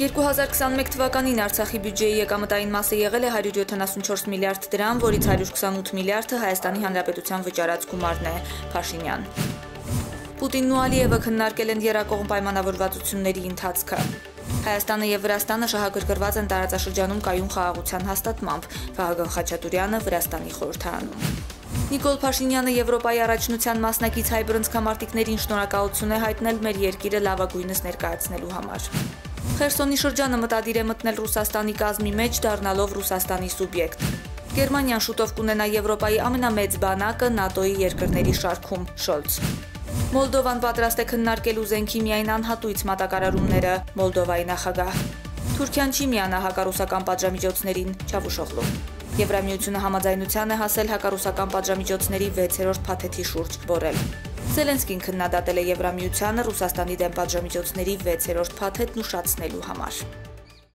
2021 թվականին Արցախի բյուջեի եկամտային մասը եղել է 174 միլիարդ դրամ, որից 128 միլիարդը Հայաստանի Հանրապետության վճարած գումարն է, Փաշինյան։ Պուտինն ու Ալիևը քննարկել են երակողմ պայմանավորվածությունների ընթացքը։ Հայաստանը եւ Վրաստանը շահագրգռված են տարածաշրջանում կայուն խաղաղության հաստատմամբ, Վահագն Խաչատուրյանը Վրաստանի խորհրդարանում։ Նիկոլ Փաշինյանը Եվրոպայի առաջնության մասնակից հայ բռնցքամարտիկներին շնորհակալություն է հայտնել մեր երկիրը լավագույնս ներկայացնելու համար։ Խերսոնի շրջանը մտադիր է մտնել Ռուսաստանի կազմի մեջ, դառնալով Ռուսաստանի սուբյեկտ։ Գերմանիան շուտով կունենա Եվրոպայի ամենամեծ բանակը ՆԱՏՕ-ի երկրների շարքում՝ Շոլց։ Մոլդովան պատրաստ է քննարկելու զենքի միայն անհատույց մատակարարումները՝ Մոլդովայի նախագահ։ Թուրքիան չի միանա հակառուսական պատժամիջոցներին՝ Չավուշօղլու։ Եվրամիությունը համաձայնության է հասել հակառուսական պատժամիջոցների 6-րդ փաթեթի շուրջ բորել։ Զելենսկին քննադատել է Եվրամիությանը Ռուսաստանի դեմ պատժամիջոցների 6-րդ փաթեթն ուշացնելու համար։